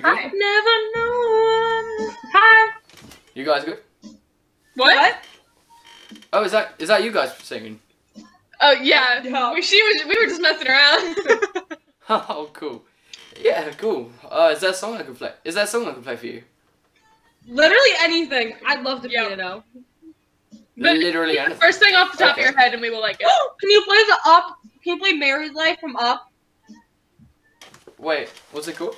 You good? Hi. Never know. Hi. You guys good? What? Oh, is that is that you guys singing? Oh yeah. Yeah. We she was we were just messing around. Oh, cool. Yeah, cool. Uh, is that a song I can play? Is that a song I can play for you? Literally anything. I'd love to Yeah. piano. But- Literally anything. First thing off the top Okay. of your head, and we will like it. Can you play the Up? Can you play Married Life from Up? Wait, what's it called?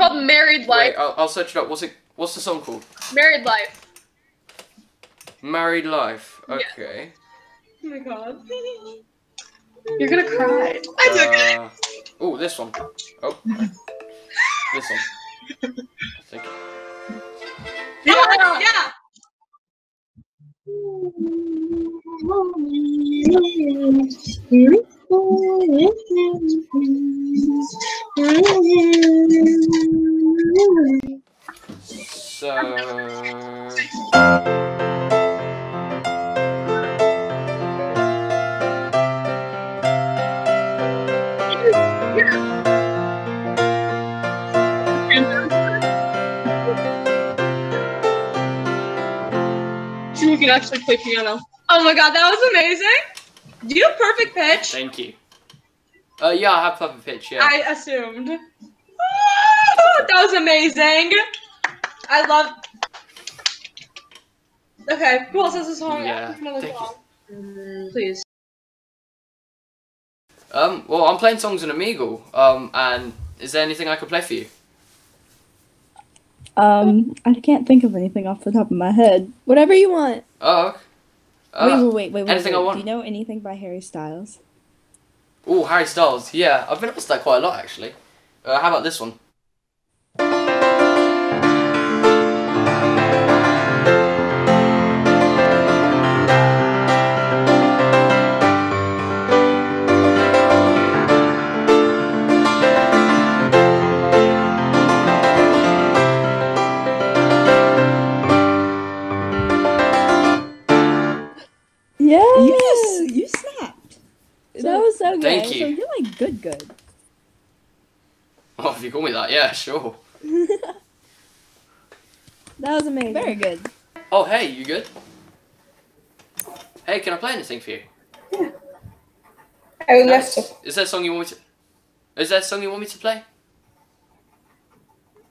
It's called Married Life. Wait, I'll, I'll search it up. What's it? What's the song called? Married Life. Married Life. Yeah. Okay. Oh my god. You're gonna cry. That's okay. Uh, oh, this one. Oh, this one. I think. Yeah. Yeah. So. can actually play piano. Oh my god, that was amazing. Do you have perfect pitch? Thank you. Uh, yeah, I have perfect pitch. Yeah. I assumed. that was amazing. I love. Okay, who else has a song? Yeah, thank you. Please. Um, well, I'm playing songs in Omegle. Um, and is there anything I could play for you? Um, I can't think of anything off the top of my head. Whatever you want. Oh. okay. wait, Uh, wait, wait, wait, wait. anything I want. Do you know anything by Harry Styles? oh, Harry Styles. Yeah, I've been asked that quite a lot actually. Uh, how about this one? Yeah. Yes, you snapped. That was so good. Thank So you. you're like good, good. Oh, if you call me that, yeah, sure. that was amazing. Very good. Oh, hey, you good? Hey, can I play anything for you? I would love Nice. to. Is there a song you want me to? Is there a song you want me to play?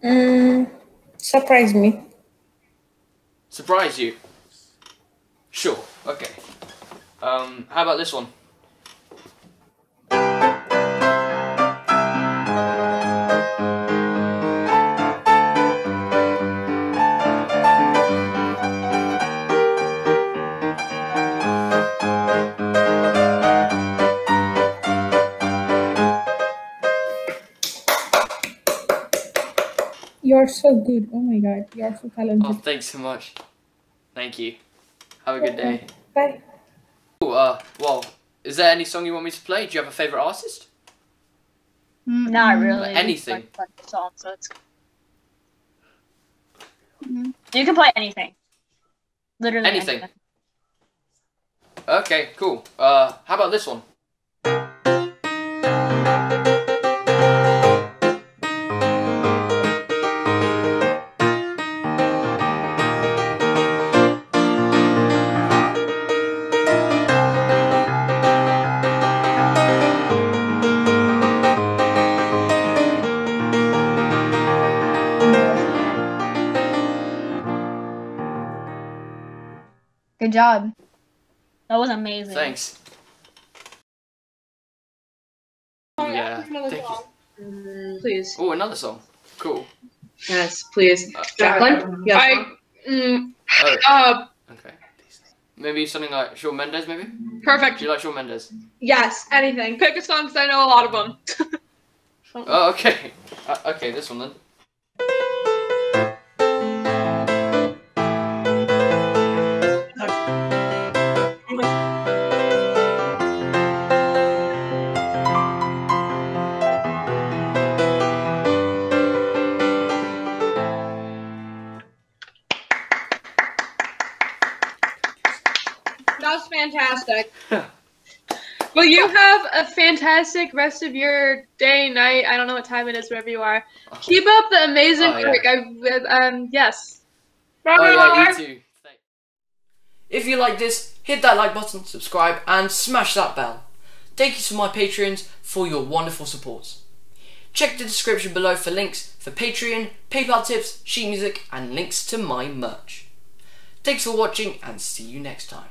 Mm, surprise me. Surprise you. Sure. Okay. Um, how about this one? You're so good. Oh my god, you're so talented. Oh, thanks so much. Thank you. Have a good day. Bye. Oh, uh, well, is there any song you want me to play? Do you have a favorite artist? Not really. Anything. It's like a song, so it's. You can play anything. Literally Anything. Okay, cool. Uh, how about this one? Good job. That was amazing. Thanks. Song, Yeah, thank you. song. Mm, Please. Oh, another song. Cool. Yes, please. Uh, Jacqueline? Yes. I. Mm, oh, uh, okay. Maybe something like Shawn Mendes, maybe? perfect. Do you like Shawn Mendes? Yes, anything. Pick a song because I know a lot of them. Oh, okay. Uh, okay, this one then. Fantastic. Well, you have a fantastic rest of your day, night. I don't know what time it is wherever you are. Keep up the amazing Oh, yeah. work. I, um, yes. Oh yeah, you too. If you like this, hit that like button, subscribe, and smash that bell. Thank you to my Patreons for your wonderful support. Check the description below for links for Patreon, PayPal tips, sheet music, and links to my merch. Thanks for watching, and see you next time.